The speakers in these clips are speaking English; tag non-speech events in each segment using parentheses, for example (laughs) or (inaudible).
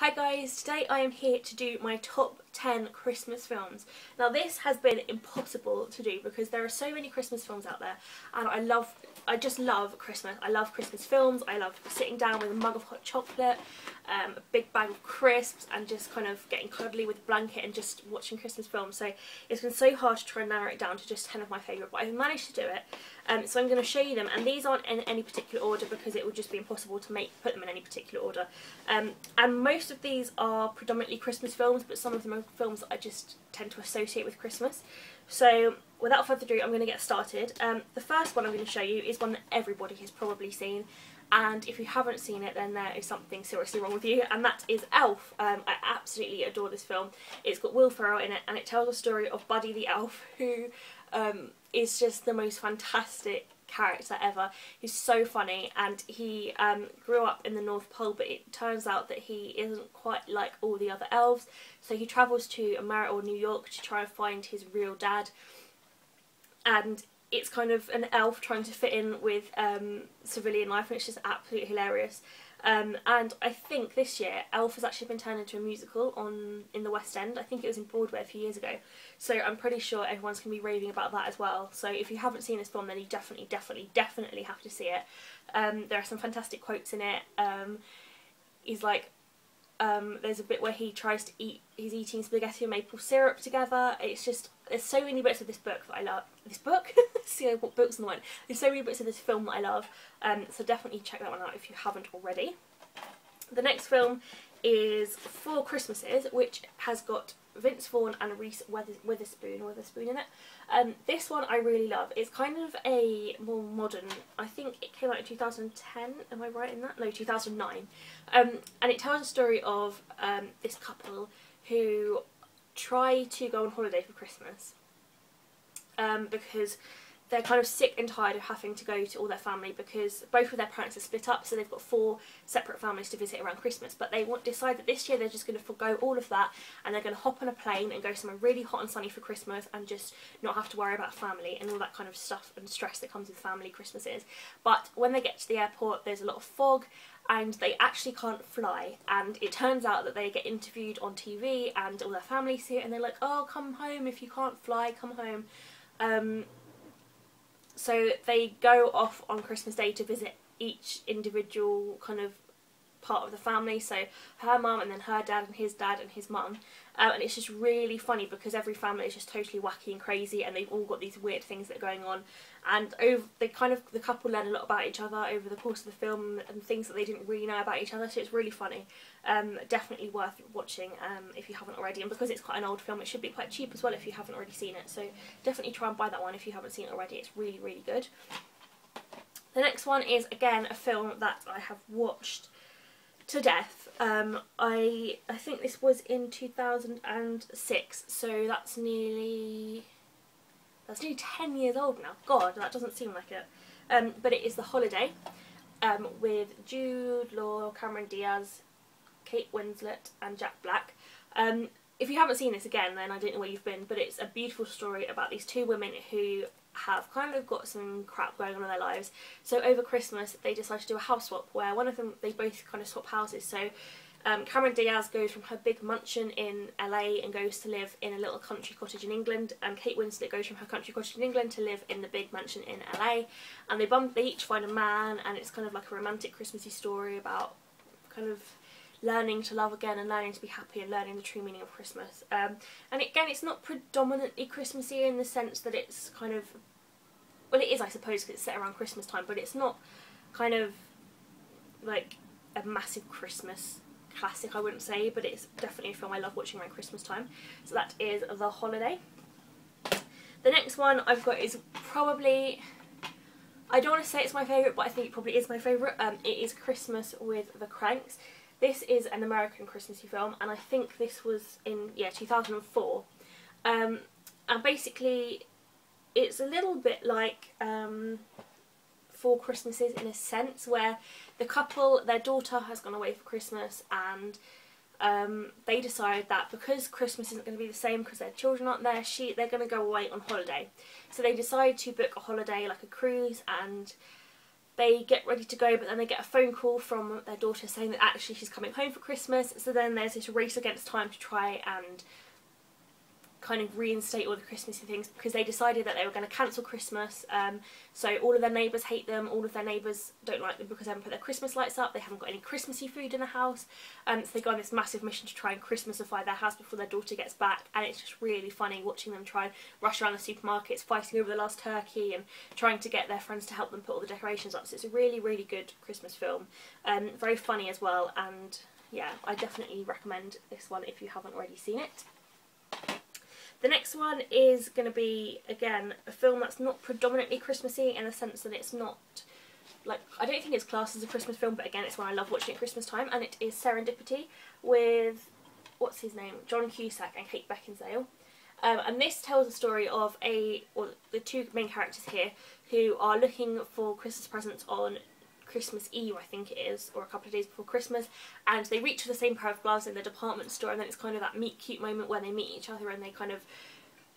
Hi guys, today I am here to do my top 10 Christmas films. Now this has been impossible to do because there are so many Christmas films out there and I love, I just love Christmas. I love Christmas films, I love sitting down with a mug of hot chocolate, um, a big bag of crisps and just kind of getting cuddly with a blanket and just watching Christmas films. So it's been so hard to try and narrow it down to just 10 of my favourite but I've managed to do it. Um, so I'm going to show you them and these aren't in any particular order because it would just be impossible to make put them in any particular order. Um, and most of these are predominantly Christmas films but some of them are films that I just tend to associate with Christmas. So without further ado I'm going to get started. Um, the first one I'm going to show you is one that everybody has probably seen and if you haven't seen it then there is something seriously wrong with you and that is Elf. Um, I absolutely adore this film. It's got Will Ferrell in it and it tells the story of Buddy the Elf who um, is just the most fantastic character ever. He's so funny and he um, grew up in the North Pole but it turns out that he isn't quite like all the other elves so he travels to America or New York to try and find his real dad and it's kind of an elf trying to fit in with um, civilian life and it's just absolutely hilarious. Um, and I think this year Elf has actually been turned into a musical on in the West End. I think it was in Broadway a few years ago. So I'm pretty sure everyone's going to be raving about that as well. So if you haven't seen this film then you definitely, definitely, definitely have to see it. Um, there are some fantastic quotes in it. Um, he's like, um, there's a bit where he tries to eat, he's eating spaghetti and maple syrup together. It's just, there's so many bits of this book that I love. This book? (laughs) See I what books on the one. There's so many bits of this film that I love. Um, so definitely check that one out if you haven't already. The next film is Four Christmases, which has got Vince Vaughn and Reese Witherspoon, Witherspoon in it. Um, this one I really love. It's kind of a more modern, I think it came out in 2010, am I right in that? No, 2009. Um, and it tells a story of um, this couple who try to go on holiday for Christmas um, because they're kind of sick and tired of having to go to all their family because both of their parents are split up so they've got four separate families to visit around Christmas but they want decide that this year they're just going to forego all of that and they're going to hop on a plane and go somewhere really hot and sunny for Christmas and just not have to worry about family and all that kind of stuff and stress that comes with family Christmases. But when they get to the airport there's a lot of fog and they actually can't fly. And it turns out that they get interviewed on TV and all their family see it and they're like oh come home. If you can't fly come home. Um, so they go off on Christmas Day to visit each individual kind of part of the family so her mum and then her dad and his dad and his mum. Um, and it's just really funny because every family is just totally wacky and crazy and they've all got these weird things that are going on. And over they kind of the couple learn a lot about each other over the course of the film and things that they didn't really know about each other so it's really funny. Um, definitely worth watching um, if you haven't already. And because it's quite an old film it should be quite cheap as well if you haven't already seen it. So definitely try and buy that one if you haven't seen it already. It's really really good. The next one is again a film that I have watched to death. Um, I I think this was in 2006, so that's nearly that's nearly 10 years old now. God, that doesn't seem like it. Um, but it is The Holiday um, with Jude Law, Cameron Diaz, Kate Winslet and Jack Black. Um, if you haven't seen this again then I don't know where you've been but it's a beautiful story about these two women who have kind of got some crap going on in their lives. So over Christmas they decide to do a house swap where one of them, they both kind of swap houses. So um, Cameron Diaz goes from her big mansion in LA and goes to live in a little country cottage in England and Kate Winslet goes from her country cottage in England to live in the big mansion in LA and they bump, they each find a man and it's kind of like a romantic Christmassy story about kind of learning to love again and learning to be happy and learning the true meaning of Christmas. Um, and again, it's not predominantly Christmassy in the sense that it's kind of, well, it is, I suppose, because it's set around Christmas time, but it's not kind of like a massive Christmas classic, I wouldn't say, but it's definitely a film I love watching around Christmas time. So that is The Holiday. The next one I've got is probably, I don't want to say it's my favourite, but I think it probably is my favourite. Um, it is Christmas with the Cranks. This is an American Christmassy film and I think this was in, yeah, 2004. Um, and basically it's a little bit like um, Four Christmases in a sense where the couple, their daughter has gone away for Christmas and um, they decide that because Christmas isn't going to be the same because their children aren't there, she they're going to go away on holiday. So they decide to book a holiday like a cruise and they get ready to go, but then they get a phone call from their daughter saying that actually she's coming home for Christmas. So then there's this race against time to try and kind of reinstate all the Christmassy things because they decided that they were going to cancel Christmas. Um, so all of their neighbours hate them, all of their neighbours don't like them because they haven't put their Christmas lights up, they haven't got any Christmassy food in the house. Um, so they go on this massive mission to try and Christmasify their house before their daughter gets back and it's just really funny watching them try and rush around the supermarkets fighting over the last turkey and trying to get their friends to help them put all the decorations up. So it's a really, really good Christmas film. Um, very funny as well and yeah, I definitely recommend this one if you haven't already seen it. The next one is going to be, again, a film that's not predominantly Christmassy in the sense that it's not, like, I don't think it's classed as a Christmas film, but again, it's one I love watching at Christmas time, and it is Serendipity with, what's his name, John Cusack and Kate Beckinsale. Um, and this tells a story of a, or the two main characters here, who are looking for Christmas presents on Christmas Eve, I think it is, or a couple of days before Christmas, and they reach for the same pair of gloves in the department store, and then it's kind of that meet cute moment where they meet each other and they kind of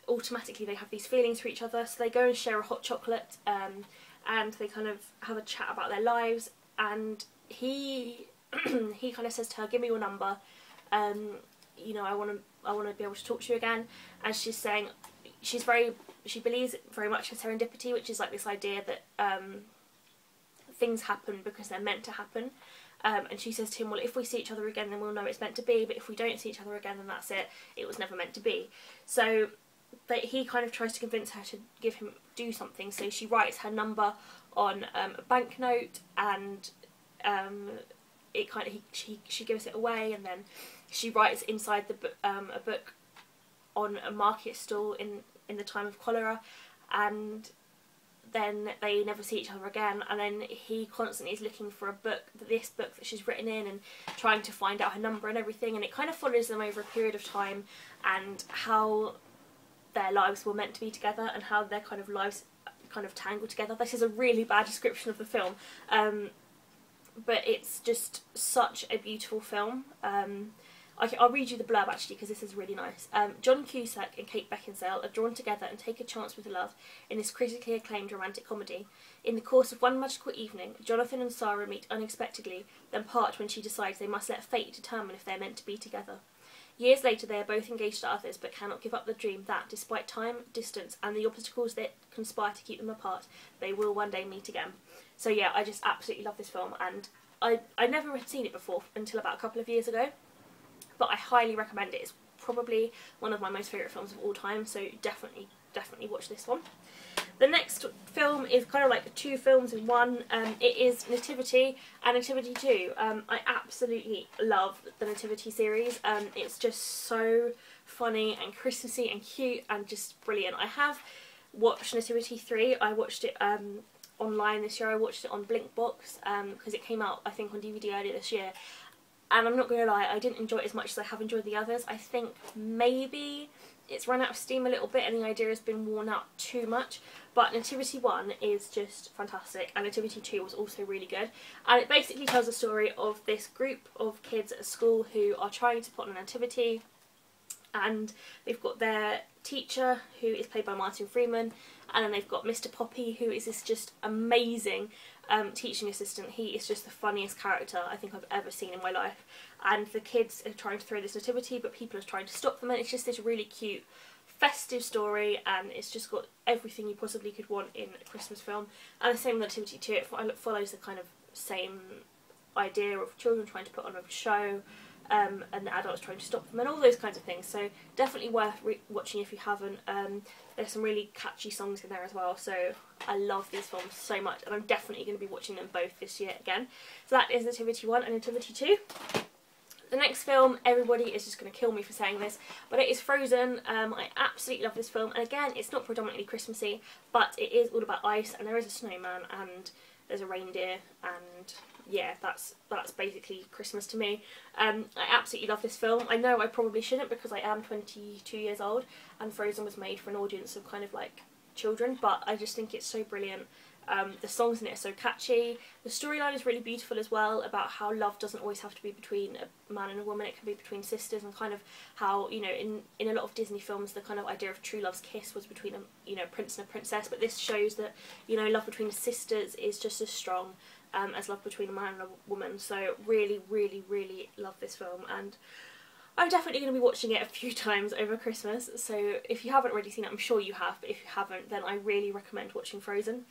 automatically they have these feelings for each other. So they go and share a hot chocolate, um, and they kind of have a chat about their lives, and he (clears throat) he kind of says to her, "Give me your number." Um, you know, I want to I want to be able to talk to you again, and she's saying she's very she believes very much in serendipity, which is like this idea that um, things happen because they're meant to happen. Um, and she says to him, well, if we see each other again, then we'll know it's meant to be. But if we don't see each other again, then that's it. It was never meant to be. So but he kind of tries to convince her to give him do something. So she writes her number on um, a banknote, and um, it kind of he, she she gives it away, and then she writes inside the book um, a book on a market stall in in the time of cholera, and then they never see each other again. And then he constantly is looking for a book this book that she's written in and trying to find out her number and everything. And it kind of follows them over a period of time and how their lives were meant to be together and how their kind of lives kind of tangled together. This is a really bad description of the film um, but it's just such a beautiful film. Um, I'll read you the blurb actually because this is really nice. Um, John Cusack and Kate Beckinsale are drawn together and take a chance with love in this critically acclaimed romantic comedy. In the course of one magical evening, Jonathan and Sarah meet unexpectedly, then part when she decides they must let fate determine if they're meant to be together. Years later, they are both engaged to others but cannot give up the dream that, despite time, distance, and the obstacles that conspire to keep them apart, they will one day meet again. So yeah, I just absolutely love this film, and I I never had seen it before until about a couple of years ago but I highly recommend it. It's probably one of my most favourite films of all time, so definitely, definitely watch this one. The next film is kind of like two films in one. Um, it is Nativity and Nativity 2. Um, I absolutely love the Nativity series. Um, it's just so funny and Christmassy and cute and just brilliant. I have watched Nativity 3. I watched it um, online this year. I watched it on Blinkbox because um, it came out I think on DVD earlier this year and I'm not going to lie, I didn't enjoy it as much as I have enjoyed the others. I think maybe it's run out of steam a little bit and the idea has been worn out too much. But Nativity 1 is just fantastic and Nativity 2 was also really good. And it basically tells the story of this group of kids at school who are trying to put on a nativity and they've got their teacher who is played by Martin Freeman and then they've got Mr Poppy who is this just amazing um, teaching assistant. He is just the funniest character I think I've ever seen in my life. And the kids are trying to throw this nativity, but people are trying to stop them, and it's just this really cute, festive story, and it's just got everything you possibly could want in a Christmas film. And the same with Nativity too. It follows the kind of same idea of children trying to put on a show um, and the adults trying to stop them and all those kinds of things. So definitely worth watching if you haven't. Um, there's some really catchy songs in there as well. So I love these films so much and I'm definitely going to be watching them both this year again. So that is Nativity 1 and Nativity 2. The next film, everybody is just going to kill me for saying this, but it is Frozen. Um, I absolutely love this film, and again, it's not predominantly Christmassy, but it is all about ice, and there is a snowman, and there's a reindeer, and yeah, that's that's basically Christmas to me. Um, I absolutely love this film. I know I probably shouldn't because I am 22 years old and Frozen was made for an audience of kind of like children, but I just think it's so brilliant Um, the songs in it are so catchy. The storyline is really beautiful as well about how love doesn't always have to be between a man and a woman. It can be between sisters and kind of how you know in in a lot of Disney films the kind of idea of true love's kiss was between a you know prince and a princess. But this shows that you know love between sisters is just as strong um, as love between a man and a woman. So really, really, really love this film and. I'm definitely going to be watching it a few (laughs) times over Christmas, so if you haven't already seen it, I'm sure you have, but if you haven't, then I really recommend watching Frozen.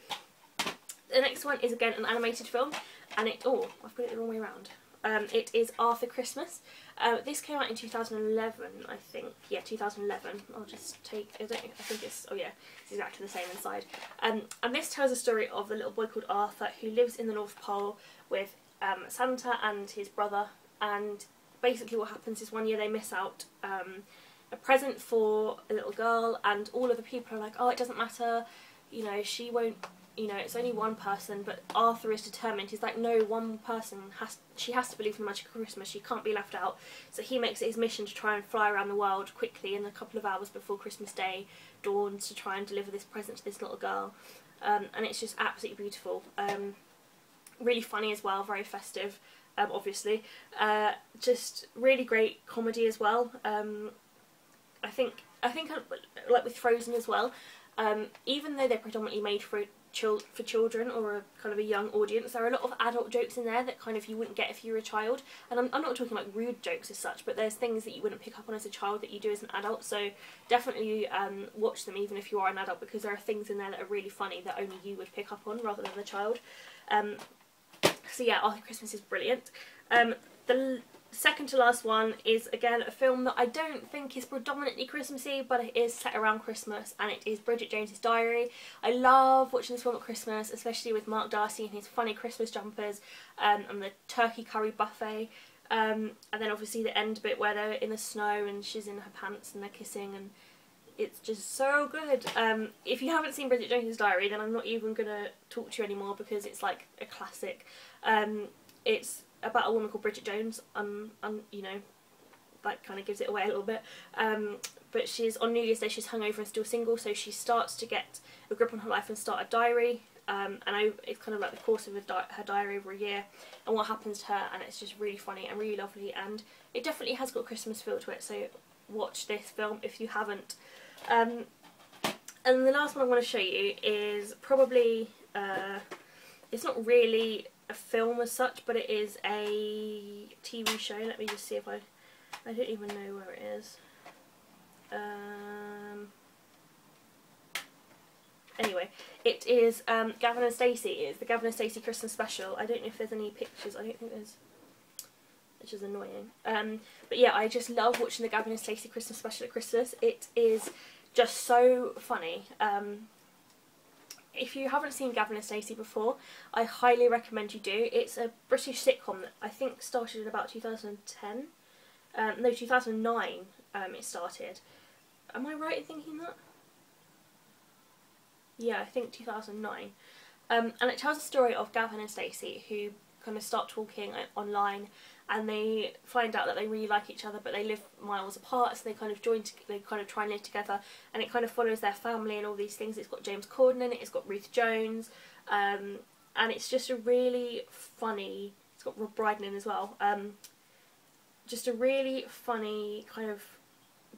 The next one is again an animated film, and it, oh, I've put it the wrong way around. Um, it is Arthur Christmas. Uh, this came out in 2011, I think. Yeah, 2011. I'll just take, I don't I think it's, oh yeah, it's exactly the same inside. Um, and this tells a story of a little boy called Arthur who lives in the North Pole with um, Santa and his brother. And basically what happens is one year they miss out um, a present for a little girl and all of the people are like, oh, it doesn't matter, you know, she won't you know, it's only one person, but Arthur is determined. He's like, no, one person has. She has to believe in the magic of Christmas. She can't be left out. So he makes it his mission to try and fly around the world quickly in a couple of hours before Christmas Day dawns to try and deliver this present to this little girl. Um, and it's just absolutely beautiful. Um, really funny as well. Very festive, um, obviously. Uh, just really great comedy as well. Um, I think. I think uh, like with Frozen as well. Um, even though they're predominantly made for chil for children or a kind of a young audience. There are a lot of adult jokes in there that kind of you wouldn't get if you were a child. And I'm, I'm not talking like rude jokes as such, but there's things that you wouldn't pick up on as a child that you do as an adult. So definitely um, watch them even if you are an adult because there are things in there that are really funny that only you would pick up on rather than the child. Um, so yeah, Arthur Christmas is brilliant. Um, the second to last one is again a film that I don't think is predominantly Christmassy but it is set around Christmas and it is Bridget Jones's Diary. I love watching this film at Christmas especially with Mark Darcy and his funny Christmas jumpers um, and the turkey curry buffet um, and then obviously the end bit where they're in the snow and she's in her pants and they're kissing and it's just so good. Um, if you haven't seen Bridget Jones's Diary then I'm not even going to talk to you anymore because it's like a classic. Um, it's about a woman called Bridget Jones. Um, um you know, that kind of gives it away a little bit. Um, but she's on New Year's Day. She's hungover and still single, so she starts to get a grip on her life and start a diary. Um, and I, it's kind of like the course of di her diary over a year and what happens to her, and it's just really funny and really lovely, and it definitely has got Christmas feel to it. So watch this film if you haven't. Um, and the last one I want to show you is probably uh, it's not really a film as such, but it is a TV show. Let me just see if I... I don't even know where it is. Um, anyway, it is um, Gavin and Stacey. It's the Gavin and Stacey Christmas special. I don't know if there's any pictures. I don't think there's... Which is annoying. Um, but yeah, I just love watching the Gavin and Stacey Christmas special at Christmas. It is just so funny. Um, if you haven't seen Gavin and Stacey before, I highly recommend you do. It's a British sitcom that I think started in about 2010. Um, no, 2009 um, it started. Am I right in thinking that? Yeah, I think 2009. Um, and it tells the story of Gavin and Stacey who kind of start talking online and they find out that they really like each other but they live miles apart so they kind of join they kind of try and live together and it kind of follows their family and all these things. It's got James Corden in it it's got Ruth Jones um, and it's just a really funny it's got Rob Brydon in as well um, just a really funny kind of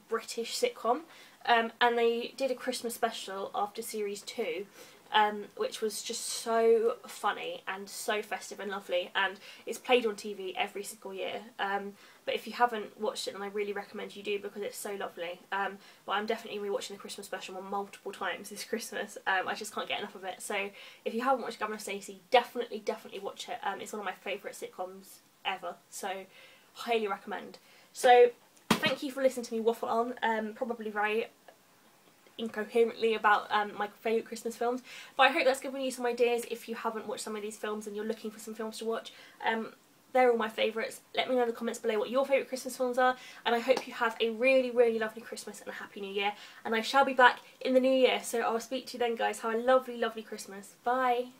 British sitcom um, and they did a Christmas special after series 2 um, which was just so funny and so festive and lovely and it's played on TV every single year. Um, but if you haven't watched it then I really recommend you do because it's so lovely. Um, but I'm definitely rewatching the Christmas special multiple times (laughs) this Christmas. Um, I just can't get enough of it. So if you haven't watched Gavin and Stacey definitely definitely watch it. Um, it's one of my favourite sitcoms ever. So highly recommend. So thank you for listening to me waffle on. Um, probably very incoherently about um, my favourite Christmas films. But I hope that's given you some ideas if you haven't watched some of these films and you're looking for some films to watch. Um, they're all my favourites. Let me know in the comments below what your favourite Christmas films are and I hope you have a really really lovely Christmas and a happy new year and I shall be back in the new year so I'll speak to you then guys. Have a lovely lovely Christmas. Bye!